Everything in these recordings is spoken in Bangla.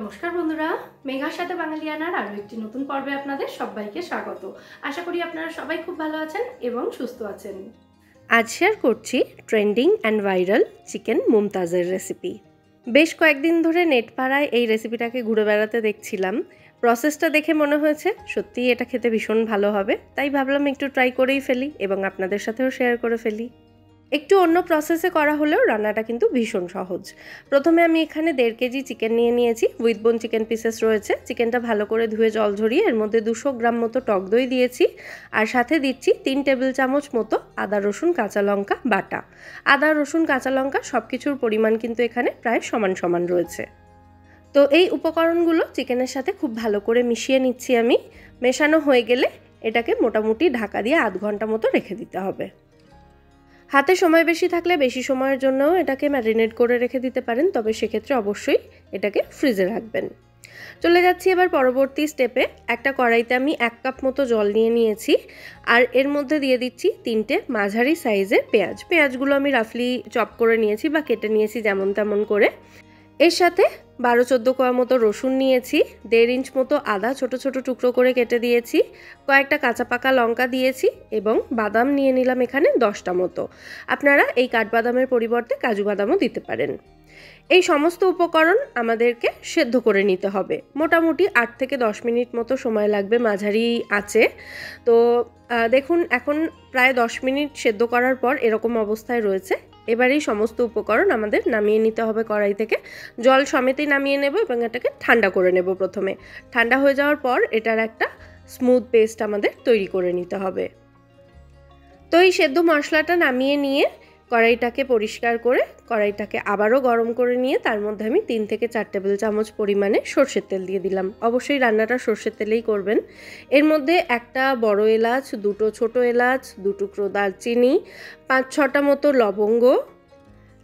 নমস্কার বন্ধুরা। মেঘার সাথে বাঙালিয়ানার আরও একটি নতুন পর্বে আপনাদের সবাইকে স্বাগত। আশা করি আপনারা সবাই খুব ভালো আছেন এবং সুস্থ আছেন। আজ শেয়ার করছি ট্রেন্ডিং অ্যান্ড ভাইরাল চিকেন মুমতাজের রেসিপি বেশ কয়েকদিন ধরে নেট পাড়ায় এই রেসিপিটাকে ঘুরে বেড়াতে দেখছিলাম। প্রসেসটা দেখে মনে হয়েছে, সত্যিই এটা খেতে ভীষণ ভালো হবে। তাই ভাবলাম একটু ট্রাই করেই ফেলি এবং আপনাদের সাথেও শেয়ার করে ফেলি। একটু অন্য প্রসেসে করা হলেও রান্নাটা কিন্তু ভীষণ সহজ। প্রথমে আমি এখানে দেড় কেজি চিকেন নিয়ে নিয়েছি উইথ বোন চিকেন পিসেস রয়েছে। চিকেনটা ভালো করে ধুয়ে জল ঝরিয়ে এর মধ্যে দুশো গ্রাম মতো টক দই দিয়েছি আর সাথে দিচ্ছি তিন টেবিল চামচ মতো আদা, রসুন, কাঁচা লঙ্কা, বাটা। আদা, রসুন, কাঁচা লঙ্কা সব কিছুর পরিমাণ কিন্তু এখানে প্রায় সমান সমান রয়েছে। তো এই উপকরণগুলো চিকেনের সাথে খুব ভালো করে মিশিয়ে নিচ্ছি আমি। মেশানো হয়ে গেলে এটাকে মোটামুটি ঢাকা দিয়ে আধ ঘণ্টা মতো রেখে দিতে হবে। হাতে সময় বেশি থাকলে বেশি সময়ের জন্যও এটাকে ম্যারিনেট করে রেখে দিতে পারেন, তবে সেক্ষেত্রে অবশ্যই এটাকে ফ্রিজে রাখবেন। চলে যাচ্ছি এবার পরবর্তী স্টেপে একটা কড়াইতে আমি এক কাপ মতো জল নিয়ে নিয়েছি, আর এর মধ্যে দিয়ে দিচ্ছি তিনটে মাঝারি সাইজের পেঁয়াজ। পেঁয়াজগুলো আমি রাফলি চপ করে নিয়েছি বা কেটে নিয়েছি যেমন তেমন করে। এর সাথে বারো চোদ্দ কোয়া মতো রসুন নিয়েছি, দেড় ইঞ্চ মতো আদা ছোট ছোট টুকরো করে কেটে দিয়েছি, কয়েকটা কাঁচা পাকা লঙ্কা দিয়েছি এবং বাদাম নিয়ে নিলাম এখানে দশটা মতো। আপনারা এই কাঠবাদামের পরিবর্তে কাজু বাদামও দিতে পারেন। এই সমস্ত উপকরণ আমাদেরকে সেদ্ধ করে নিতে হবে। মোটামুটি আট থেকে দশ মিনিট মতো সময় লাগবে, মাঝারি আছে। তো দেখুন, এখন প্রায় দশ মিনিট সেদ্ধ করার পর এরকম অবস্থায় রয়েছে। এবার এই সমস্ত উপকরণ আমাদের নামিয়ে নিতে হবে কড়াই থেকে। জল সমেতেই নামিয়ে নেব এবং এটাকে ঠান্ডা করে নেব প্রথমে। ঠান্ডা হয়ে যাওয়ার পর এটার একটা স্মুথ পেস্ট আমাদের তৈরি করে নিতে হবে। তো এই সেদ্ধ মশলাটা নামিয়ে নিয়ে কড়াইটাকে পরিষ্কার করে কড়াইটাকে আবারও গরম করে নিয়ে তার মধ্যে আমি তিন থেকে চার টেবিল চামচ পরিমাণে সর্ষের তেল দিয়ে দিলাম। অবশ্যই রান্নাটা সর্ষের তেলেই করবেন। এর মধ্যে একটা বড় এলাচ, দুটো ছোট এলাচ, দু টুকরো দারচিনি, পাঁচ ছটা মতো লবঙ্গ,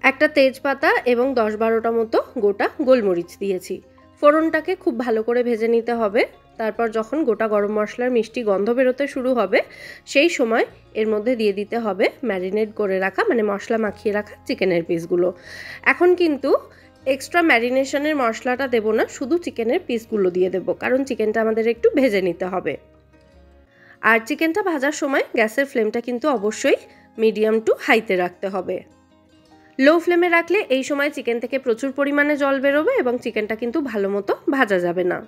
একটা তেজপাতা এবং দশ বারোটা মতো গোটা গোলমরিচ দিয়েছি। ফোড়নটাকে খুব ভালো করে ভেজে নিতে হবে। তারপর যখন গোটা গরম মশলার মিষ্টি গন্ধ বেরোতে শুরু হবে, সেই সময় এর মধ্যে দিয়ে দিতে হবে ম্যারিনেট করে রাখা মানে মশলা মাখিয়ে রাখা চিকেনের পিসগুলো। এখন কিন্তু এক্সট্রা ম্যারিনেশনের মশলাটা দেবো না, শুধু চিকেনের পিসগুলো দিয়ে দেবো, কারণ চিকেনটা আমাদের একটু ভেজে নিতে হবে। আর চিকেনটা ভাজার সময় গ্যাসের ফ্লেমটা কিন্তু অবশ্যই মিডিয়াম টু হাইতে রাখতে হবে। লো ফ্লেমে রাখলে এই সময় চিকেন থেকে প্রচুর পরিমাণে জল বেরোবে এবং চিকেনটা কিন্তু ভালো মতো ভাজা যাবে না।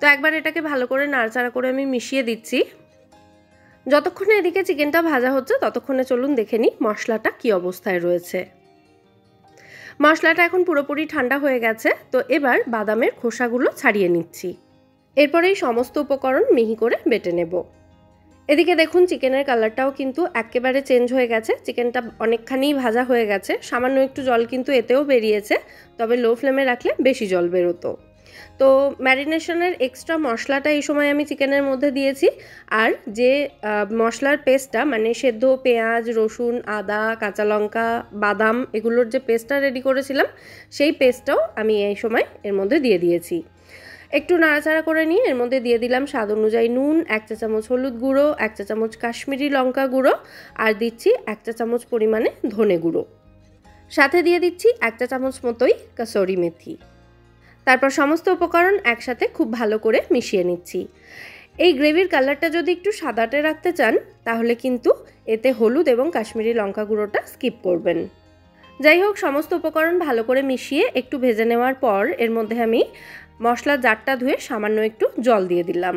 তো একবার এটাকে ভালো করে নাড়াচাড়া করে আমি মিশিয়ে দিচ্ছি। যতক্ষণে এদিকে চিকেনটা ভাজা হচ্ছে, ততক্ষণে চলুন দেখে নিই মশলাটা কি অবস্থায় রয়েছে। মশলাটা এখন পুরোপুরি ঠান্ডা হয়ে গেছে, তো এবার বাদামের খোসাগুলো ছাড়িয়ে নিচ্ছি। এরপর এই সমস্ত উপকরণ মিহি করে বেটে নেব। এদিকে দেখুন, চিকেনের কালারটাও কিন্তু একেবারে চেঞ্জ হয়ে গেছে। চিকেনটা অনেকখানি ভাজা হয়ে গেছে। সামান্য একটু জল কিন্তু এতেও বেরিয়েছে, তবে লো ফ্লেমে রাখলে বেশি জল বেরোতো। তো ম্যারিনেশনের এক্সট্রা মশলাটা এই সময় আমি চিকেনের মধ্যে দিয়েছি। আর যে মশলার পেস্টটা মানে সেদ্ধ পেঁয়াজ, রসুন, আদা, কাঁচা লঙ্কা, বাদাম, এগুলোর যে পেস্টটা রেডি করেছিলাম, সেই পেস্টটাও আমি এই সময় এর মধ্যে দিয়ে দিয়েছি। একটু নাড়াচাড়া করে নিয়ে এর মধ্যে দিয়ে দিলাম স্বাদ অনুযায়ী নুন, এক চা চামচ হলুদ গুঁড়ো, এক চা চামচ কাশ্মীরি লঙ্কা গুঁড়ো, আর দিচ্ছি এক চা চামচ পরিমাণে ধনে গুঁড়ো। সাথে দিয়ে দিচ্ছি এক চা চামচ মতোই কাসরি মেথি। তারপর সমস্ত উপকরণ একসাথে খুব ভালো করে মিশিয়ে নিচ্ছি। এই গ্রেভির কালারটা যদি একটু সাদাটে রাখতে চান, তাহলে কিন্তু এতে হলুদ এবং কাশ্মীরি লঙ্কা গুঁড়োটা স্কিপ করবেন। যাই হোক, সমস্ত উপকরণ ভালো করে মিশিয়ে একটু ভেজে নেওয়ার পর এর মধ্যে আমি মশলার জারটা ধুয়ে সামান্য একটু জল দিয়ে দিলাম।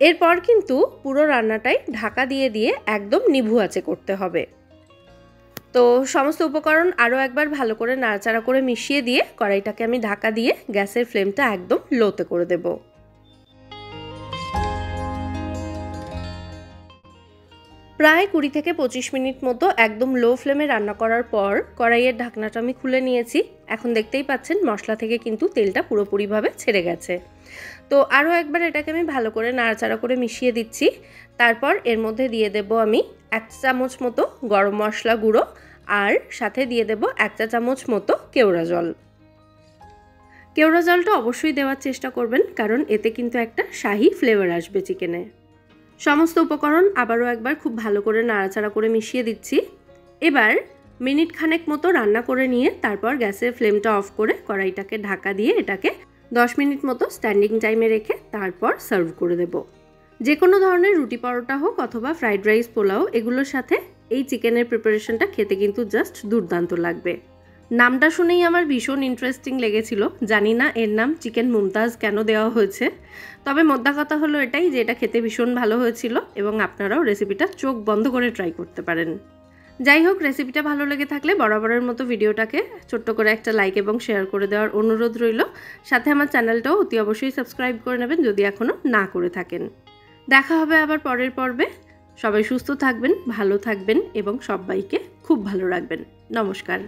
এরপর কিন্তু পুরো রান্নাটাই ঢাকা দিয়ে দিয়ে একদম নিভু আছে করতে হবে। তো সমস্ত উপকরণ আরও একবার ভালো করে নাড়াচাড়া করে মিশিয়ে দিয়ে কড়াইটাকে আমি ঢাকা দিয়ে গ্যাসের ফ্লেমটা একদম লোতে করে দেব। প্রায় কুড়ি থেকে পঁচিশ মিনিট মতো একদম লো ফ্লেমে রান্না করার পর কড়াইয়ের ঢাকনাটা আমি খুলে নিয়েছি। এখন দেখতেই পাচ্ছেন মশলা থেকে কিন্তু তেলটা পুরোপুরিভাবে ছেড়ে গেছে। তো আরও একবার এটাকে আমি ভালো করে নাড়াচাড়া করে মিশিয়ে দিচ্ছি। তারপর এর মধ্যে দিয়ে দেব আমি এক চামচ মতো গরম মশলা গুঁড়ো আর সাথে দিয়ে দেব এক চা চামচ মতো কেওড়া জল। কেওড়া জলটা অবশ্যই দেওয়ার চেষ্টা করবেন, কারণ এতে কিন্তু একটা শাহি ফ্লেভার আসবে চিকেনে সমস্ত উপকরণ আবারও একবার খুব ভালো করে নাড়াচাড়া করে মিশিয়ে দিচ্ছি। এবার মিনিট খানেক মতো রান্না করে নিয়ে তারপর গ্যাসের ফ্লেমটা অফ করে কড়াইটাকে ঢাকা দিয়ে এটাকে দশ মিনিট মতো স্ট্যান্ডিং টাইমে রেখে তারপর সার্ভ করে দেব। যে কোনো ধরনের রুটি পরোটা হোক অথবা ফ্রাইড রাইস, পোলাও, এগুলোর সাথে এই চিকেনের প্রিপারেশনটা খেতে কিন্তু জাস্ট দুর্দান্ত লাগবে। নামটা শুনেই আমার ভীষণ ইন্টারেস্টিং লেগেছিল। জানি না এর নাম চিকেন মুমতাজ কেন দেওয়া হয়েছে। তবে মোদ্দা কথা হলো এটাই যে এটা খেতে ভীষণ ভালো হয়েছিল এবং আপনারাও রেসিপিটা চোখ বন্ধ করে ট্রাই করতে পারেন। যাই হোক রেসিপিটা ভালো লেগে থাকলে বরাবরের মতো ভিডিওটাকে ছোট্ট করে একটা লাইক এবং শেয়ার করে দেওয়ার অনুরোধ রইল। সাথে আমার চ্যানেলটাও অতি অবশ্যই সাবস্ক্রাইব করে নেবেন যদি এখনও না করে থাকেন। দেখা হবে আবার পরের পর্বে। সবাই সুস্থ থাকবেন, ভালো থাকবেন এবং সবাইকে খুব ভালো রাখবেন। নমস্কার।